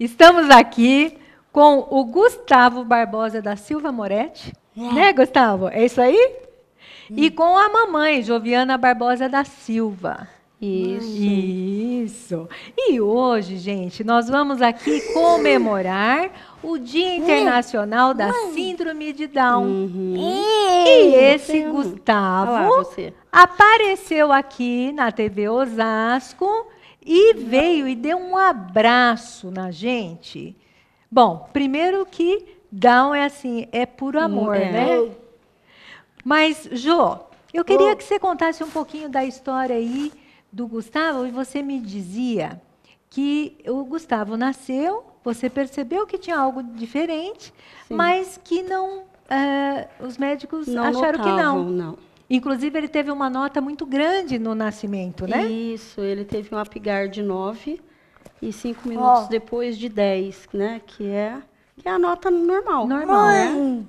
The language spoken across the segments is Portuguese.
Estamos aqui com o Gustavo Barbosa da Silva Moretti. É. Né, Gustavo? É isso aí? Hum. E com a mamãe, Joviana Barbosa da Silva. Isso. Isso. E hoje, gente, nós vamos aqui comemorar o Dia Internacional da Síndrome de Down. Uhum. E esse Gustavo apareceu aqui na TV Osasco e veio e deu um abraço na gente. Bom, primeiro que Down é assim, é puro amor, é. né? Mas, Jô, eu queria que você contasse um pouquinho da história aí do Gustavo e você me dizia que o Gustavo nasceu, você percebeu que tinha algo diferente, Sim. mas que não, uh, os médicos não acharam notavam, que não. não. Inclusive, ele teve uma nota muito grande no nascimento, né? Isso, ele teve um apigar de 9 e 5 minutos oh. depois de 10, né? Que é, que é a nota normal. Normal, né?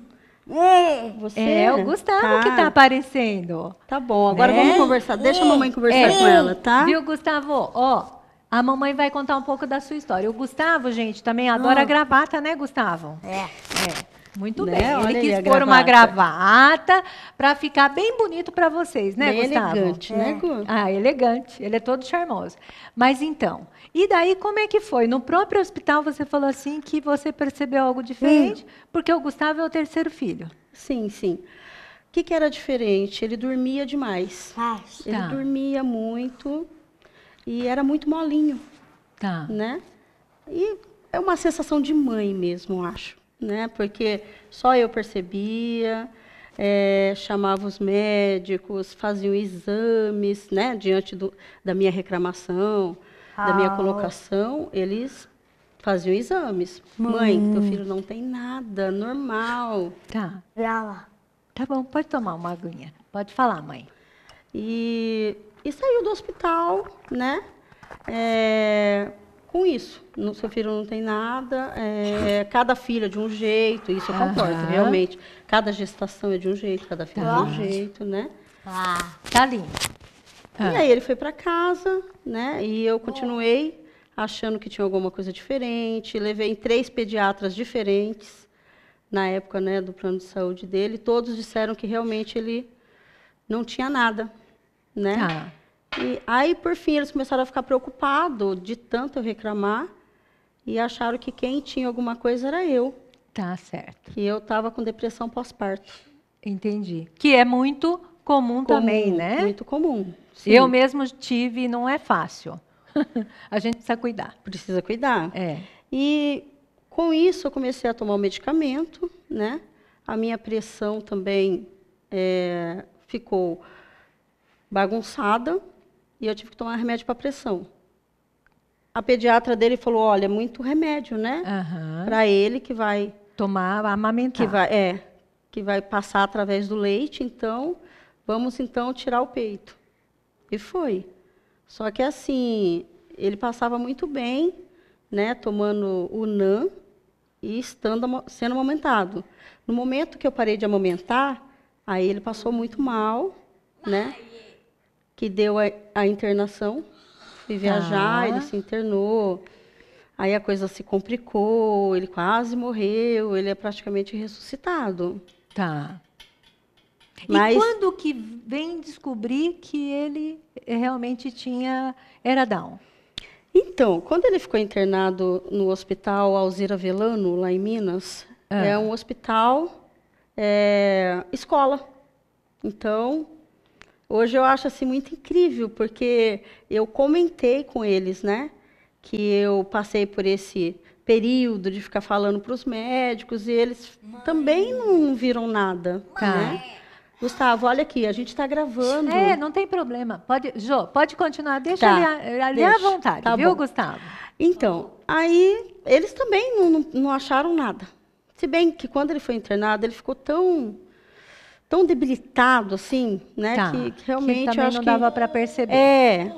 Você, é o Gustavo tá. que está aparecendo. Tá bom, agora né? vamos conversar. Deixa a mamãe conversar é. com ela, tá? Viu, Gustavo? Ó, a mamãe vai contar um pouco da sua história. O Gustavo, gente, também adora hum. gravata, né, Gustavo? É. É. Muito né? bem. Olha Ele quis pôr uma gravata para ficar bem bonito para vocês, né, bem Gustavo? elegante, né, Gu? Ah, elegante. Ele é todo charmoso. Mas então, e daí como é que foi? No próprio hospital você falou assim que você percebeu algo diferente, hum. porque o Gustavo é o terceiro filho. Sim, sim. O que, que era diferente? Ele dormia demais. Ah, Ele tá. dormia muito e era muito molinho. Tá. Né? E é uma sensação de mãe mesmo, acho né? Porque só eu percebia, é, chamava os médicos, faziam exames, né? Diante do, da minha reclamação, ah. da minha ah. colocação, eles faziam exames. Hum. Mãe, teu filho não tem nada, normal. Tá. Tá bom, pode tomar uma aguinha. Pode falar, mãe. E, e saiu do hospital, né? É, com isso. No seu filho não tem nada, é, cada filha de um jeito, isso eu concordo, realmente. Cada gestação é de um jeito, cada filho tá. é de um jeito, né? Ah, tá lindo. Ah. E aí ele foi para casa, né? E eu continuei achando que tinha alguma coisa diferente. Levei em três pediatras diferentes na época, né, do plano de saúde dele. Todos disseram que realmente ele não tinha nada, né? Tá. E aí, por fim, eles começaram a ficar preocupados de tanto eu reclamar e acharam que quem tinha alguma coisa era eu. Tá certo. Que eu estava com depressão pós-parto. Entendi. Que é muito comum, comum também, né? Muito comum. Sim. Eu mesmo tive, não é fácil. a gente precisa cuidar. Precisa cuidar. É. E com isso eu comecei a tomar o medicamento, né? A minha pressão também é, ficou bagunçada e eu tive que tomar remédio para pressão. A pediatra dele falou: olha, é muito remédio, né? Uhum. Para ele que vai tomar, amamentar. Que vai, é, que vai passar através do leite. Então, vamos então tirar o peito. E foi. Só que assim, ele passava muito bem, né? Tomando o NAN e estando sendo amamentado. No momento que eu parei de amamentar, aí ele passou muito mal, né? Que deu a, a internação. Fui viajar, ah. ele se internou. Aí a coisa se complicou, ele quase morreu, ele é praticamente ressuscitado. Tá. Mas... E quando que vem descobrir que ele realmente tinha era Down? Então, quando ele ficou internado no hospital Alzira Velano, lá em Minas, ah. é um hospital é, escola. Então, Hoje eu acho assim muito incrível, porque eu comentei com eles, né, que eu passei por esse período de ficar falando para os médicos e eles Mãe. também não viram nada, Mãe. né? Gustavo, olha aqui, a gente está gravando. É, não tem problema. Pode, Jo, pode continuar. Deixa tá, ali, ali deixa. à vontade, tá viu, bom. Gustavo? Então, aí eles também não, não, não acharam nada. Se bem que quando ele foi internado, ele ficou tão tão debilitado assim, né? Tá. Que, que, realmente que também não que... dava para perceber. É.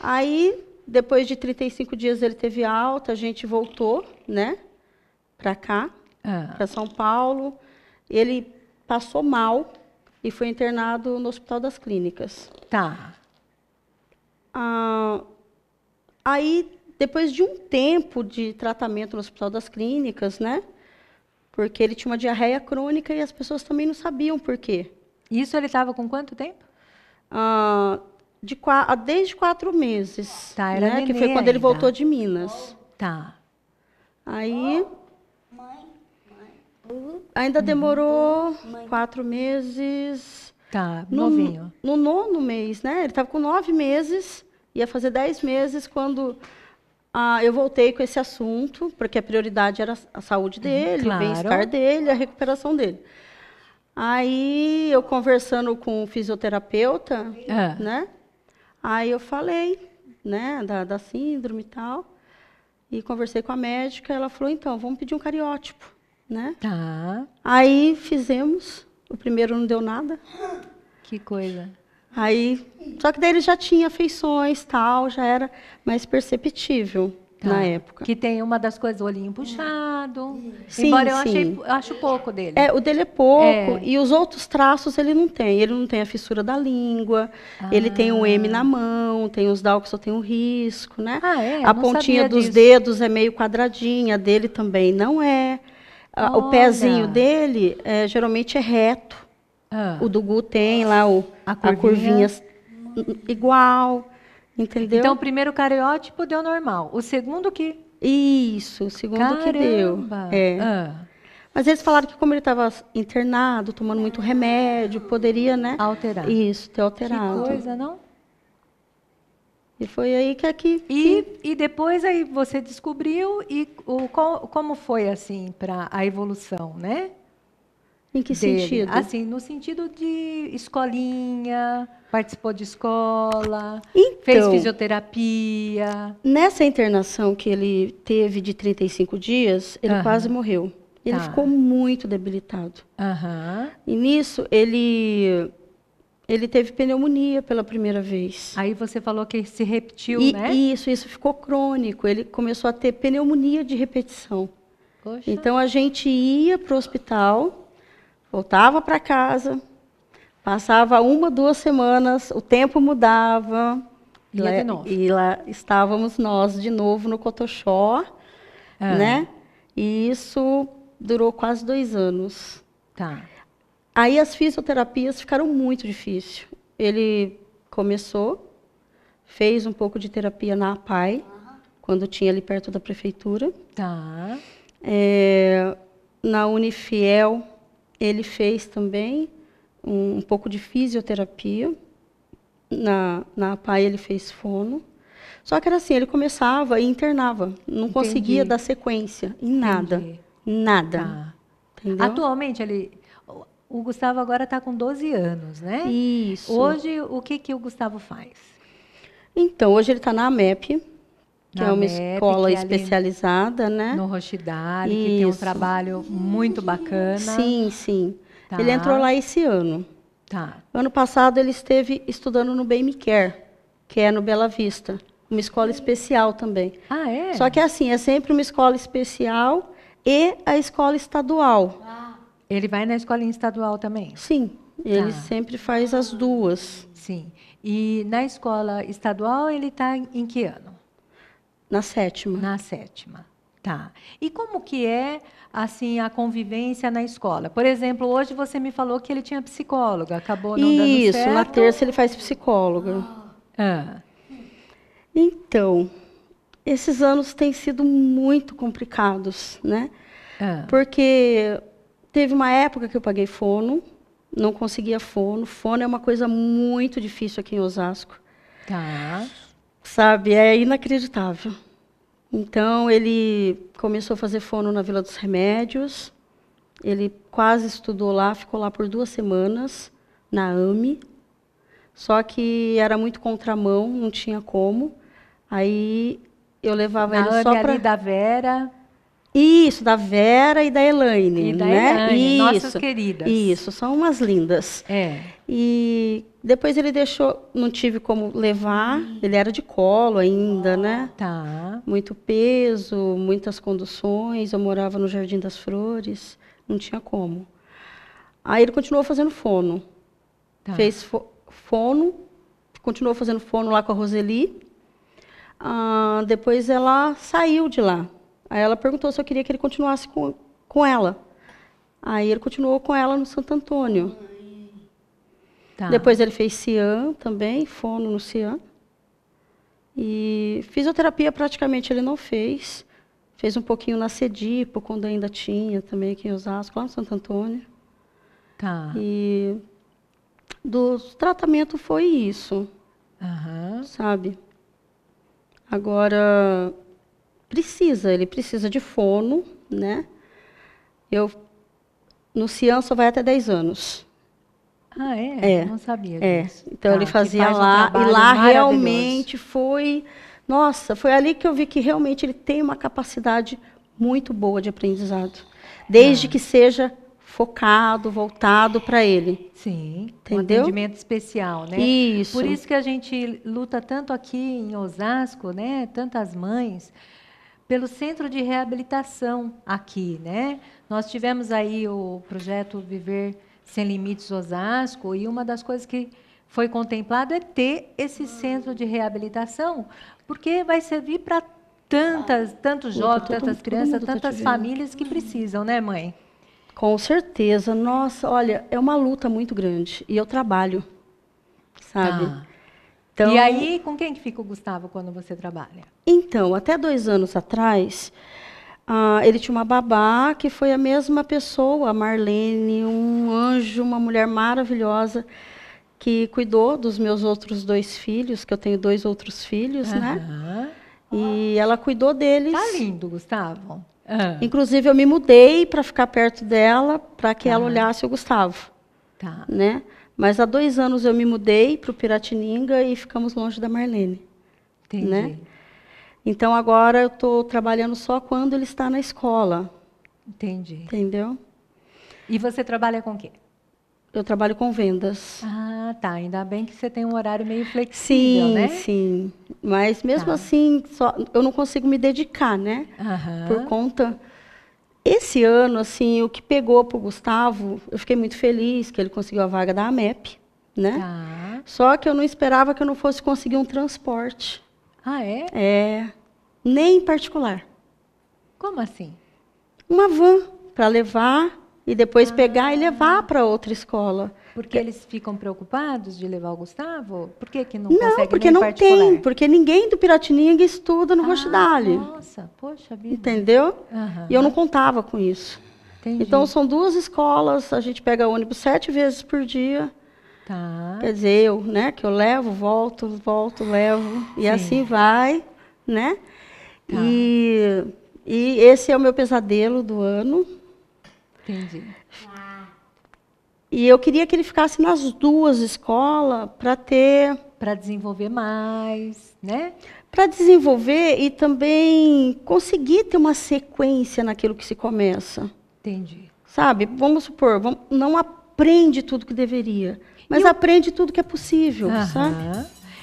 Aí, depois de 35 dias ele teve alta, a gente voltou, né, para cá, Ah, para São Paulo. Ele passou mal e foi internado no Hospital das Clínicas. tá. Ah, aí, depois de um tempo de tratamento no Hospital das Clínicas, né, porque ele tinha uma diarreia crônica e as pessoas também não sabiam por quê. Isso ele estava com quanto tempo? Ah, de ah, desde quatro meses, Tá, era né, que foi quando ele ainda. voltou de Minas. Tá. Aí, ainda demorou quatro meses. Tá, No, novinho. no nono mês, né? Ele estava com nove meses, ia fazer dez meses quando ah, eu voltei com esse assunto, porque a prioridade era a saúde dele, claro. o bem-estar dele, a recuperação dele. Aí, eu conversando com o fisioterapeuta, Ah. né? Aí eu falei, né, da, da síndrome e tal, e conversei com a médica, ela falou, então, vamos pedir um cariótipo, né? Tá. Aí fizemos, o primeiro não deu nada, Que coisa. Aí, só que daí ele já tinha feições, tal, já era mais perceptível Tá. na época. Que tem uma das coisas, o olhinho puxado. Sim, Embora eu sim. achei, eu acho pouco dele. É, o dele é pouco, É. e os outros traços ele não tem. Ele não tem a fissura da língua, ele tem um M na mão, tem os DAO que só tem um risco, né? Ah, é? A pontinha dos disso. dedos é meio quadradinha, dele também não é. A- O Olha. pezinho dele é, geralmente é reto. Ah, O do Gu tem lá o, A a, curvinha. curvinha. s- igual, entendeu? Então, o primeiro cariótipo deu normal. O segundo que. Isso, o segundo que deu. Caramba! É. Ah, Mas eles falaram que como ele estava internado, tomando muito remédio, poderia, né? alterar. Isso, ter Que alterado. coisa, não? E foi aí que aqui. E, e depois aí você descobriu e o, co- como foi assim para a evolução, né? Em que dele? sentido? Assim, no sentido de escolinha, participou de escola, Então. fez fisioterapia. Nessa internação que ele teve de 35 dias, ele Aham. quase morreu. Ele Tá. ficou muito debilitado. Aham. E nisso, ele, ele teve pneumonia pela primeira vez. Aí você falou que se repetiu, e né? isso, isso ficou crônico. Ele começou a ter pneumonia de repetição. Poxa. Então a gente ia para o hospital, voltava para casa, passava uma, duas semanas, o tempo mudava. Ia lá- novo. E lá estávamos nós de novo no Cotoxó, Ah, né? E isso durou quase dois anos. Tá. Aí as fisioterapias ficaram muito difíceis. Ele começou, fez um pouco de terapia na APAI, quando tinha ali perto da prefeitura. Tá. É, na Unifiel, ele fez também um, um pouco de fisioterapia. Na, na APAI, ele fez fono. Só que era assim, ele começava e internava. Não conseguia Entendi. dar sequência em nada. Entendi. Nada. Tá. Atualmente ele o- o Gustavo agora está com 12 anos, né? Isso. Hoje o que que o Gustavo faz? Então, hoje ele está na AMEP, que Na é uma AMEP, escola que é ali especializada, né? No Rochidale, que tem um trabalho muito bacana. Sim, sim. Tá. Ele entrou lá esse ano. Tá. Ano passado ele esteve estudando no Bem Me Care, que é no Bela Vista, uma escola especial também. Ah, é? Só que assim, é sempre uma escola especial e a escola estadual. Ele vai na escolinha estadual também? Sim, ele Tá. sempre faz as duas. Sim. E na escola estadual ele está em que ano? Na sétima. Na sétima. Tá. E como que é assim a convivência na escola? Por exemplo, hoje você me falou que ele tinha psicóloga, acabou não dando Isso, certo. na terça ele faz psicóloga. Ah, Então, esses anos têm sido muito complicados, né? ah, Porque teve uma época que eu paguei fono, não conseguia fono. Fono é uma coisa muito difícil aqui em Osasco. tá. Sabe, é inacreditável. Então, ele começou a fazer fono na Vila dos Remédios. Ele quase estudou lá, ficou lá por duas semanas, na AME. Só que era muito contramão, não tinha como. Aí eu levava Na ele só para. da Vera. Isso, da Vera e da Elaine. E da né? Elaine, isso, nossas queridas. Isso, são umas lindas. É. E depois ele deixou, não tive como levar, ele era de colo ainda, né? Tá. Muito peso, muitas conduções, eu morava no Jardim das Flores, não tinha como. Aí ele continuou fazendo fono. Tá. Fez fo fono, continuou fazendo fono lá com a Roseli. Ah, depois ela saiu de lá. Aí ela perguntou se eu queria que ele continuasse com, com ela. Aí ele continuou com ela no Santo Antônio. Tá. Depois ele fez Cian também, fono no Cian. E fisioterapia praticamente ele não fez. Fez um pouquinho na Cedipo, quando ainda tinha também aqui em Osasco, lá no Santo Antônio. Tá. E do tratamento foi isso, Aham. sabe? Agora, precisa, ele precisa de fono, né? Eu, no Cian só vai até 10 anos. Ah, é? É. Não sabia É, então Tá, ele fazia faz um lá, e trabalho lá realmente foi, nossa, foi ali que eu vi que realmente ele tem uma capacidade muito boa de aprendizado, desde Ah. que seja focado, voltado para ele. Sim, Entendeu? um atendimento especial, né? Isso. Por isso que a gente luta tanto aqui em Osasco, né? Tantas mães, pelo centro de reabilitação aqui, né? Nós tivemos aí o projeto Viver Sem Limites Osasco e uma das coisas que foi contemplado é ter esse centro de reabilitação, porque vai servir para tantas, tantos jovens, todo tantas crianças, tá tantas famílias que precisam, né, mãe? Com certeza. Nossa, olha, é uma luta muito grande. E eu trabalho, sabe? Tá. Então, E aí, com quem que fica o Gustavo quando você trabalha? Então, até dois anos atrás, ah, ele tinha uma babá que foi a mesma pessoa, a Marlene, um anjo, uma mulher maravilhosa, que cuidou dos meus outros dois filhos, que eu tenho dois outros filhos, né? E ela cuidou deles. Tá lindo, Gustavo. Ah, Inclusive, eu me mudei para ficar perto dela, para que ela Tá. olhasse o Gustavo, tá. né? Mas há dois anos eu me mudei para o Piratininga e ficamos longe da Marlene. Entendi. né? Então agora eu estou trabalhando só quando ele está na escola, Entendi. entendeu? E você trabalha com o quê? Eu trabalho com vendas. Ah, tá. Ainda bem que você tem um horário meio flexível, Sim, né? sim. Mas mesmo Tá. assim, só, eu não consigo me dedicar, né? Aham. Por conta. Esse ano, assim, o que pegou para o Gustavo, eu fiquei muito feliz que ele conseguiu a vaga da AMEP, né? Tá. Só que eu não esperava que eu não fosse conseguir um transporte. Ah, é? É, nem particular. Como assim? Uma van para levar e depois Ah. pegar e levar para outra escola. Porque eles ficam preocupados de levar o Gustavo? Por que, que não, Não, consegue porque não particular? tem, porque ninguém do Piratininga estuda no Ah, Rochdale, Nossa, poxa vida. entendeu? Aham. E eu não contava com isso. Entendi. Então são duas escolas, a gente pega ônibus sete vezes por dia. Tá. Quer dizer, eu, né, que eu levo, volto, volto, levo e Sim. assim vai, né? Tá. E, e esse é o meu pesadelo do ano. Entendi. E eu queria que ele ficasse nas duas escolas para ter Para desenvolver mais, né? para desenvolver e também conseguir ter uma sequência naquilo que se começa. Entendi. Sabe? Vamos supor, vam- não aprende tudo que deveria, mas E o- aprende tudo que é possível, sabe?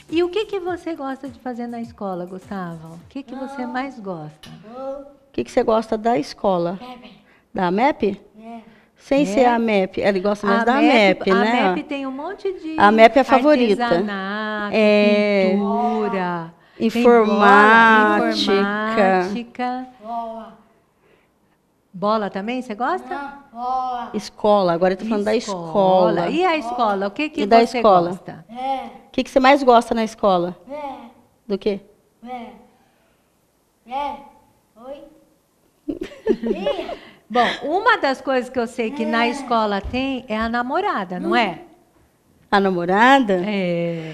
E o que, que você gosta de fazer na escola, Gustavo? O que, que você mais gosta? O que, que você gosta da escola? Da MEP? Sem É. ser a MEP. Ele gosta mais da MEP, a né? MEP tem um monte de. A MEP é a favorita. É. pintura. Informática. bola, informática. Bola também, você gosta? Escola, agora eu tô falando da escola. E a escola? O que, que E da você escola? gosta? O que, que você mais gosta na escola? Do quê? Bom, uma das coisas que eu sei que na escola tem é a namorada, não é? A namorada? É.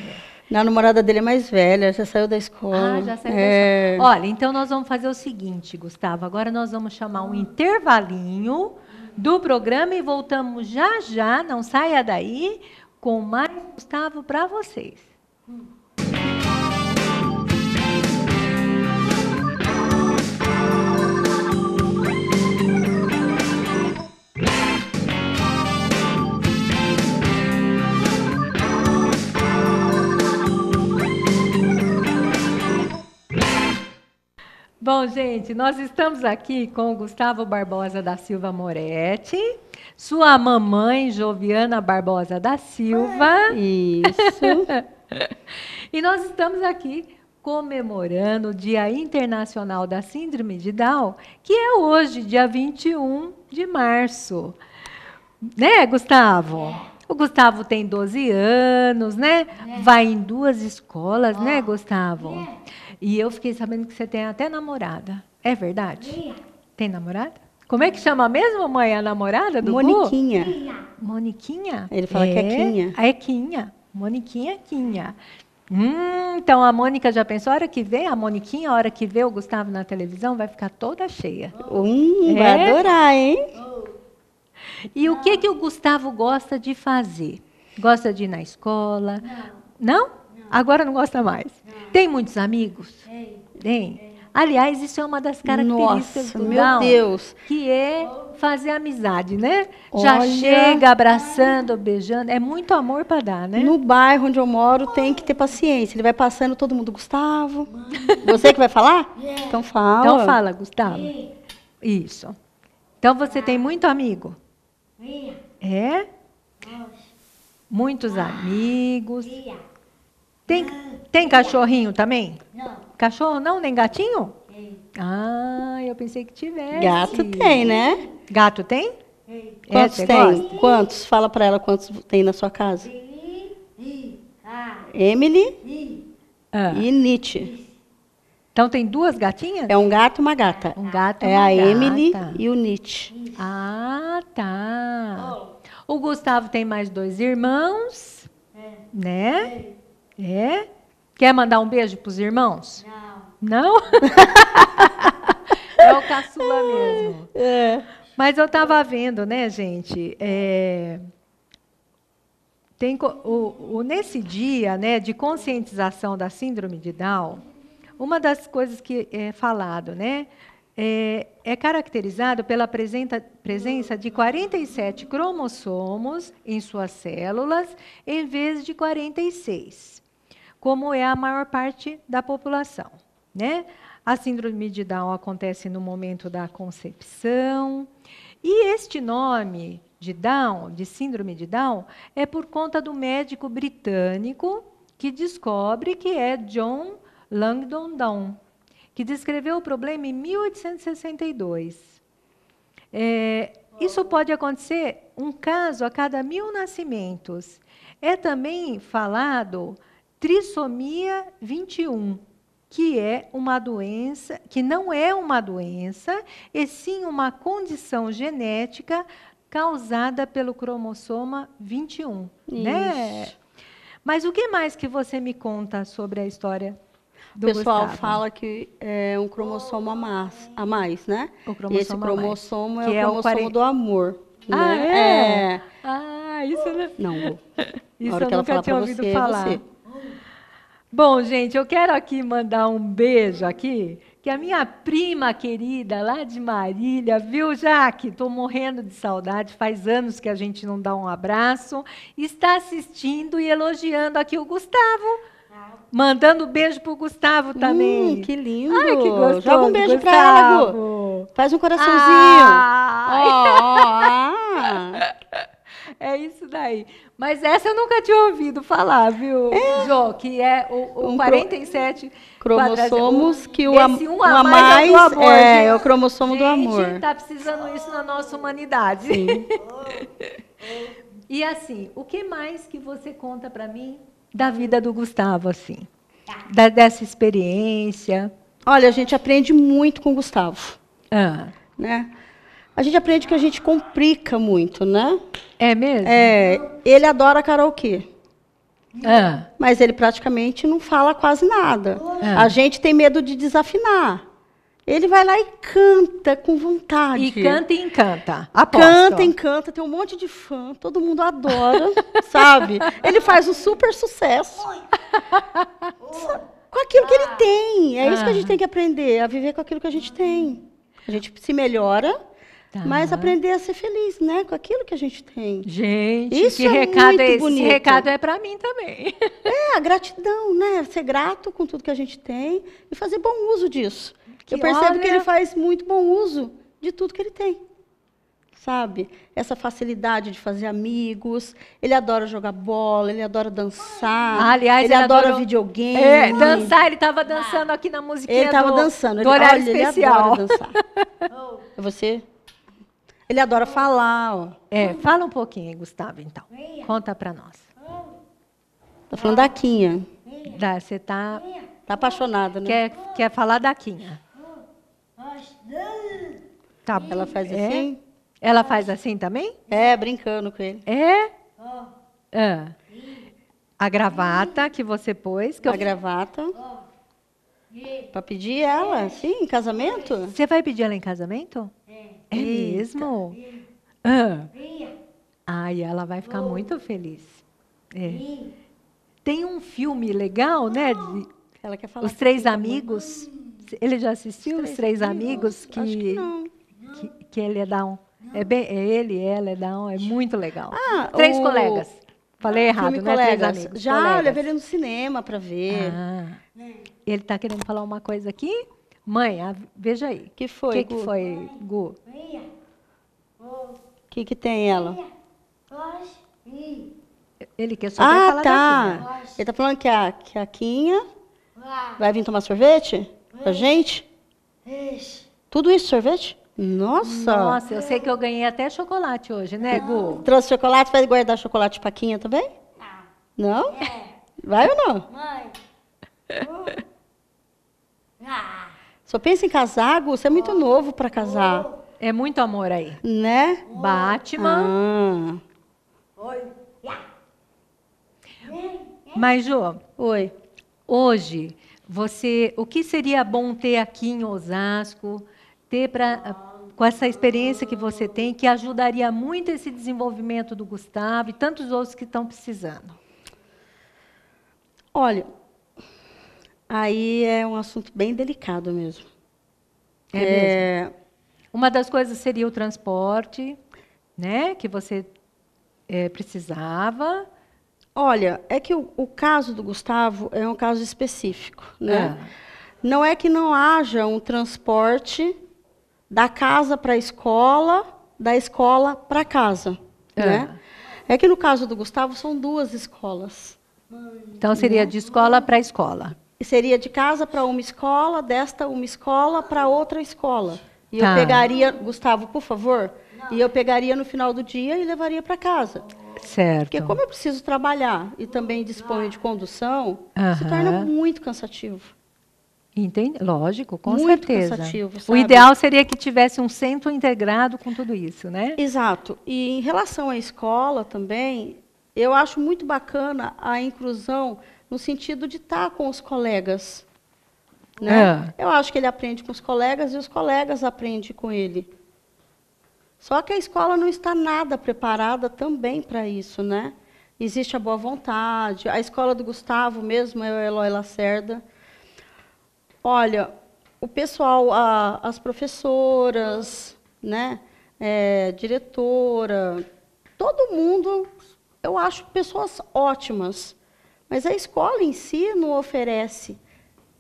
Não, a namorada dele é mais velha, já saiu da escola. Ah, já saiu da é. escola. Olha, então nós vamos fazer o seguinte, Gustavo. Agora nós vamos chamar um intervalinho do programa e voltamos já já. Não saia daí com mais Gustavo para vocês. Bom, gente, nós estamos aqui com o Gustavo Barbosa da Silva Moretti, sua mamãe Joviana Barbosa da Silva. Isso. e nós estamos aqui comemorando o Dia Internacional da Síndrome de Down, que é hoje, dia 21 de março. Né, Gustavo? O Gustavo tem 12 anos, né? Vai em duas escolas, né, Gustavo? E eu fiquei sabendo que você tem até namorada. É verdade? Tem namorada? Como é que chama mesmo, mãe, a namorada do Gu? Moniquinha. Moniquinha? Ele fala que é Quinha. É Quinha. Moniquinha, Quinha. Hum, então a Mônica já pensou, a hora que vê a Moniquinha, a hora que vê o Gustavo na televisão, vai ficar toda cheia. Hum, É? vai adorar, hein? E o que que o Gustavo gosta de fazer? Gosta de ir na escola? Não. Agora não gosta mais. Tem muitos amigos? Tem. Aliás, isso é uma das características Nossa, do meu Down, Deus. que é fazer amizade, né? Já Olha. chega abraçando, beijando, é muito amor para dar, né? No bairro onde eu moro tem que ter paciência. Ele vai passando todo mundo, Gustavo. Você que vai falar? Então fala. Então fala, Gustavo. Isso. Então você tem muito amigo? É? Muitos amigos. Tem, tem cachorrinho também? Não. Cachorro não, nem gatinho? Ah, eu pensei que tivesse. Gato tem, né? Gato tem? Ei. É, Quantos você tem? gosta? Quantos? Fala pra ela quantos tem na sua casa. I, I, A, Emily I. Ah, e Nietzsche. Então tem duas gatinhas? É um gato e uma gata. Um gato e É uma a Emily e o Nietzsche. Ah, tá. O Gustavo tem mais dois irmãos, É. né? É? Quer mandar um beijo pros irmãos? Não. Não? é o caçula mesmo. É. Mas eu estava vendo, né, gente? é, tem o, o- nesse dia né, de conscientização da síndrome de Down, uma das coisas que é falado, né? É, é caracterizado pela presenta- presença de 47 cromossomos em suas células, em vez de 46 como é a maior parte da população. Né? A síndrome de Down acontece no momento da concepção. E este nome de Down, de síndrome de Down, é por conta do médico britânico que descobre que é John Langdon Down, que descreveu o problema em 1862. É, isso pode acontecer um caso a cada mil nascimentos. É também falado trissomia 21, que é uma doença, que não é uma doença, e sim uma condição genética causada pelo cromossoma 21, né? Isso. Mas o que mais que você me conta sobre a história O do pessoal Gustavo? fala que é um cromossomo a mais, a mais né? O E cromossomo esse a mais, cromossomo é que o é o cromossomo quaren- do amor. Ah, né? é? É. Ah, isso não, Não, isso eu nunca tinha ouvido você, é falar. você. Bom, gente, eu quero aqui mandar um beijo aqui, que a minha prima querida lá de Marília, viu, Jaque? Estou morrendo de saudade, faz anos que a gente não dá um abraço, está assistindo e elogiando aqui o Gustavo, mandando beijo pro Gustavo também. Hum, que lindo. Ai, que gostoso, Joga um beijo pra ela, Gu. Gustavo. Faz um coraçãozinho. Ai. Ó, ó, ah. É isso daí. Mas essa eu nunca tinha ouvido falar, viu, Jô? Que é o, o Um cro- 47 Cromossomos que o, am- esse um o a a mais, é amor, é, gente. é o cromossomo do amor. Gente, tá precisando isso na nossa humanidade. e assim, o que mais que você conta para mim da vida do Gustavo, assim? Da- dessa experiência? Olha, a gente aprende muito com o Gustavo, Ah, né? A gente aprende que a gente complica muito, né? é mesmo? É, ele adora karaokê, Ah, mas ele praticamente não fala quase nada. É. A gente tem medo de desafinar. Ele vai lá e canta com vontade. e canta e encanta. Aposto. Canta, encanta, tem um monte de fã, todo mundo adora, sabe? Ele faz um super sucesso. Com aquilo que ele tem. É isso que a gente Ah. tem que aprender, a viver com aquilo que a gente tem. A gente se melhora, Tá. Mas aprender a ser feliz, né? Com aquilo que a gente tem. Gente, Isso que é recado muito é esse? bonito. Esse recado é para mim também. É, a gratidão, né? Ser grato com tudo que a gente tem e fazer bom uso disso. Que Eu percebo que olha- ele faz muito bom uso de tudo que ele tem. Sabe? Essa facilidade de fazer amigos. Ele adora jogar bola, ele adora dançar. Ah, aliás, ele, ele adora adorou- videogame. É, dançar, ele estava dançando aqui na musiquinha Ele estava do, dançando. do ele, horário olha, especial. ele adora dançar. É você? Ele adora falar, ó. É, fala um pouquinho, Gustavo, então. Conta para nós. Tá falando da Quinha. Dá, Você tá, Tá apaixonada, né? quer, quer falar da Quinha. Tá bom. Ela faz É? assim? Ela faz assim também? É, brincando com ele. É? Ah. A gravata que você pôs. Que eu- A gravata. Pra pedir ela, sim, em casamento? Você vai pedir ela em casamento? É mesmo? Ah. Ai, ela vai ficar muito feliz. É. Tem um filme legal, né? de Ela quer falar. Os Três Amigos. Ele já assistiu Os Três Amigos? Que, Acho que não. que, que ele é down. É, bem, é ele, ela é down. É muito legal. Ah, Três o- colegas. Falei errado, Filme né? Três Colegas. Amigos. Já, eu Colegas. levei ele no cinema pra ver. Ah. Ele está querendo falar uma coisa aqui? Mãe, a- veja aí. que O foi, que, que Gu? foi, Gu? O que, que tem ela? Ele quer só quer Ah, falar tá. Ele tá falando que a, que a Quinha vai vir tomar sorvete com a gente? Tudo isso, sorvete? Nossa! Nossa, eu sei que eu ganhei até chocolate hoje, né, Gu? Trouxe chocolate, vai guardar chocolate pra Quinha também? Não? Vai ou não? Mãe. Só pensa em casar, Gu, você é muito novo pra casar, É muito amor aí. né? Batman. Ah. Mas, Jô, Oi. hoje, você, o que seria bom ter aqui em Osasco, ter para com essa experiência que você tem, que ajudaria muito esse desenvolvimento do Gustavo e tantos outros que estão precisando? Olha, aí é um assunto bem delicado mesmo. É Uma das coisas seria o transporte, né, que você eh, precisava. Olha, é que o, o caso do Gustavo é um caso específico, né? Ah. Não é que não haja um transporte da casa para a escola, da escola para casa, Ah. né? É que no caso do Gustavo são duas escolas. Então seria de escola para escola. Seria de casa para uma escola, desta uma escola para outra escola. E Tá. eu pegaria, Gustavo, por favor, e eu pegaria no final do dia e levaria para casa. Certo. Porque como eu preciso trabalhar e também disponho de condução, se Aham. torna muito cansativo. Entende? Lógico, com Muito certeza. cansativo, O sabe? ideal seria que tivesse um centro integrado com tudo isso, né? Exato. E em relação à escola também, eu acho muito bacana a inclusão no sentido de estar com os colegas. Né? Eu acho que ele aprende com os colegas e os colegas aprendem com ele. Só que a escola não está nada preparada também para isso, né? Existe a boa vontade. A escola do Gustavo mesmo é o Eloy Lacerda. Olha, o pessoal, a- as professoras, né, é, diretora, todo mundo, eu acho pessoas ótimas. Mas a escola em si não oferece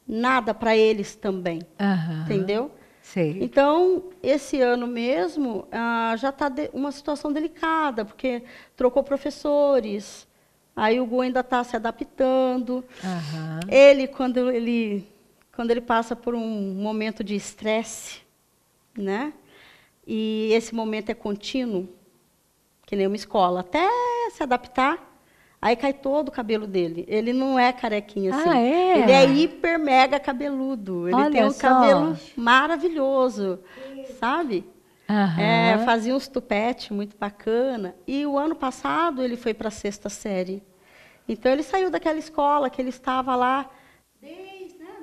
nada para eles também, Aham. entendeu? Sei. Então, esse ano mesmo, ah, já está uma situação delicada, porque trocou professores, aí o Gu ainda está se adaptando. Aham. Ele, quando ele, quando ele passa por um momento de estresse, né? E esse momento é contínuo, que nem uma escola, até se adaptar, aí cai todo o cabelo dele. Ele não é carequinha assim. Ah, é? Ele é hiper mega cabeludo. Ele tem Olha um só. cabelo maravilhoso, sabe? Aham. É, fazia uns tupete muito bacana. E o ano passado ele foi para a sexta série. Então ele saiu daquela escola que ele estava lá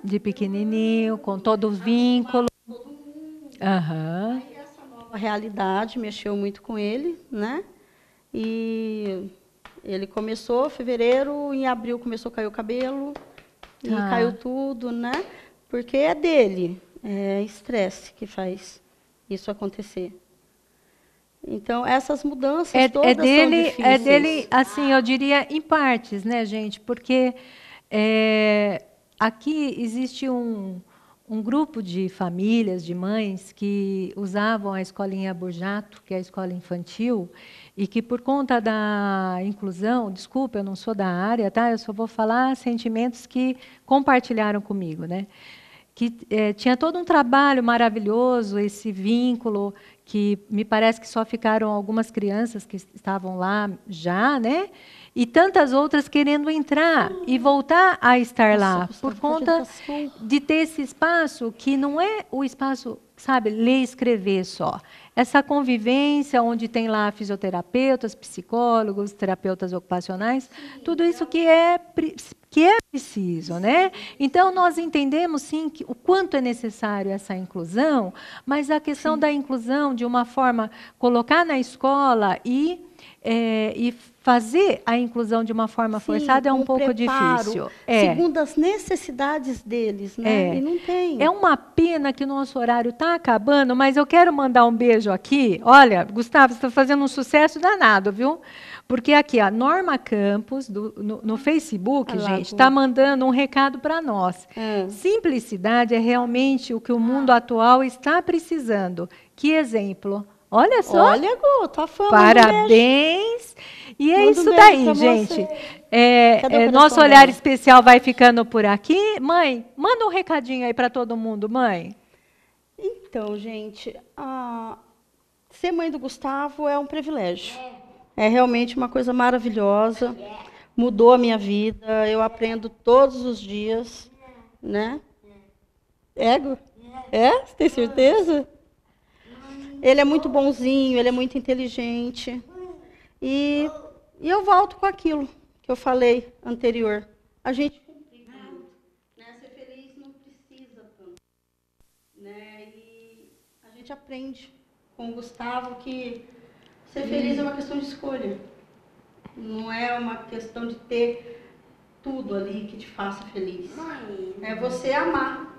De pequenininho, com todo o vínculo. Aham. a realidade mexeu muito com ele, né? E ele começou em fevereiro, em abril começou a cair o cabelo e Tá. caiu tudo, né? Porque é dele, é estresse que faz isso acontecer. Então, essas mudanças é, todas é dele, é dele, assim, eu diria em partes, né, gente? Porque é, aqui existe um, um grupo de famílias, de mães que usavam a escolinha Burjato, que é a escola infantil, e que por conta da inclusão, desculpa, eu não sou da área, tá? Eu só vou falar sentimentos que compartilharam comigo, né? Que é, tinha todo um trabalho maravilhoso, esse vínculo que me parece que só ficaram algumas crianças que estavam lá já, né? E tantas outras querendo entrar e voltar a estar Nossa, lá, por conta de ter esse espaço que não é o espaço, sabe, ler e escrever só. Essa convivência onde tem lá fisioterapeutas, psicólogos, terapeutas ocupacionais, tudo isso que é que é preciso, né? Então nós entendemos sim que, o quanto é necessário essa inclusão, mas a questão da inclusão de uma forma colocar na escola e é, e fazer a inclusão de uma forma Sim, forçada é um pouco preparo, difícil. É. Segundo as necessidades deles, né? É. E não tem. É uma pena que o nosso horário está acabando, mas eu quero mandar um beijo aqui. Olha, Gustavo, você está fazendo um sucesso danado, viu? Porque aqui, a Norma Campos, do- no, no Facebook, lá, gente, está mandando um recado para nós. É. Simplicidade é realmente o que o mundo atual está precisando. Que exemplo! Olha só! Olha, Gu, tua fama. Parabéns! E é Manda isso daí, gente. É, é, nosso olhar dela? especial vai ficando por aqui. Mãe, manda um recadinho aí para todo mundo, mãe. Então, gente, a- ser mãe do Gustavo é um privilégio. É realmente uma coisa maravilhosa. Mudou a minha vida. Eu aprendo todos os dias, né? Ego? É? Você tem certeza? Ele é muito bonzinho, ele é muito inteligente. E, e eu volto com aquilo que eu falei anterior. A gente cumprir tanto, né? Ser feliz não precisa tanto né? E a gente aprende com o Gustavo que ser feliz é uma questão de escolha. Não é uma questão de ter tudo ali que te faça feliz. É você amar,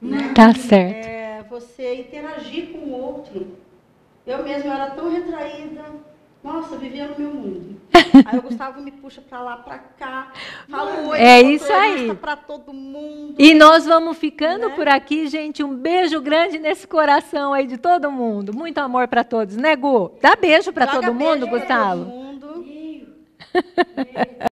né? Tá certo. É você interagir com o outro. Eu mesma era tão retraída. Nossa, vivia no meu mundo. Aí o Gustavo me puxa pra lá, pra cá. Fala oi, É isso aí. pra todo mundo. E nós vamos ficando Né? por aqui, gente. Um beijo grande nesse coração aí de todo mundo. Muito amor para todos, né, Gu? Dá beijo para todo mundo, beijo pra Gustavo. todo mundo.